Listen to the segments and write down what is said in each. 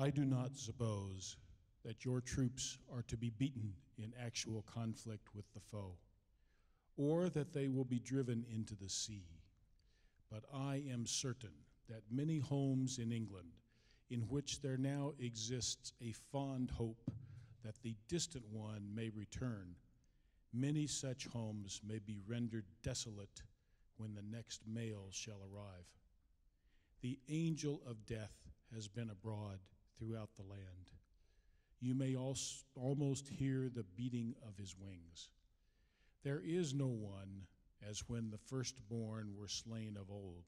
I do not suppose that your troops are to be beaten in actual conflict with the foe, or that they will be driven into the sea. But I am certain that many homes in England, in which there now exists a fond hope that the distant one may return, many such homes may be rendered desolate when the next mail shall arrive. The angel of death has been abroad throughout the land. You may almost hear the beating of his wings. There is no one as when the firstborn were slain of old,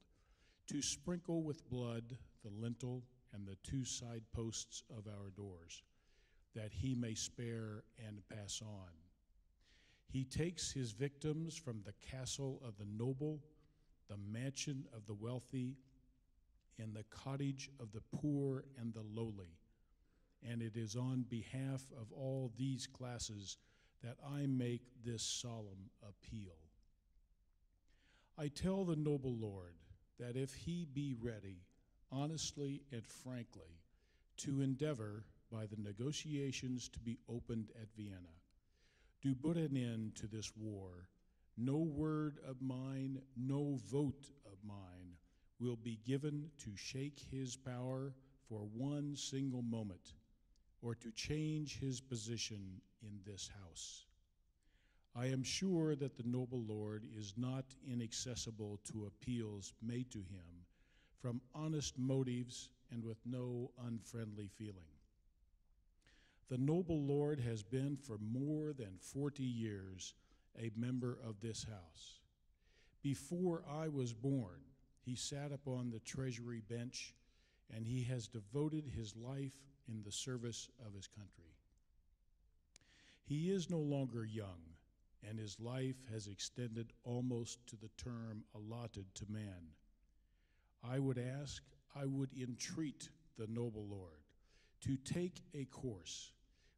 to sprinkle with blood the lintel and the two side posts of our doors, that he may spare and pass on. He takes his victims from the castle of the noble, the mansion of the wealthy, and the cottage of the poor and the lowly. And it is on behalf of all these classes that I make this solemn appeal. I tell the noble Lord that if he be ready, honestly and frankly, to endeavor by the negotiations to be opened at Vienna, do put an end to this war, no word of mine, no vote of mine will be given to shake his power for one single moment or to change his position in this house. I am sure that the noble Lord is not inaccessible to appeals made to him from honest motives and with no unfriendly feeling. The noble Lord has been for more than 40 years a member of this house. Before I was born, he sat upon the treasury bench and he has devoted his life in the service of his country. He is no longer young and his life has extended almost to the term allotted to man. I would ask, I would entreat the noble Lord to take a course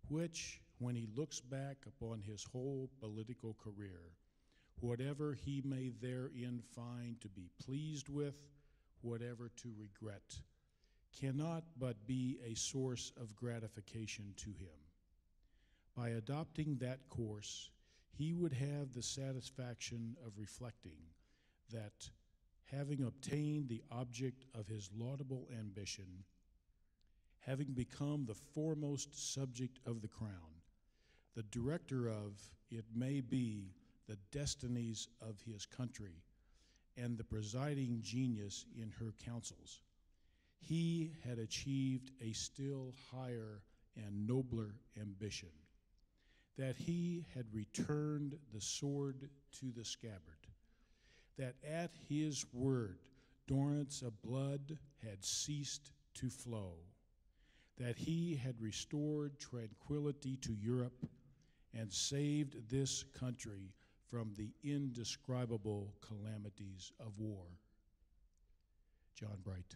which, when he looks back upon his whole political career, whatever he may therein find to be pleased with, whatever to regret, cannot but be a source of gratification to him. By adopting that course, he would have the satisfaction of reflecting that, having obtained the object of his laudable ambition, having become the foremost subject of the crown, the director of, it may be, the destinies of his country, and the presiding genius in her councils, he had achieved a still higher and nobler ambition that he had returned the sword to the scabbard, that at his word torrents of blood had ceased to flow, that he had restored tranquility to Europe and saved this country from the indescribable calamities of war. John Bright.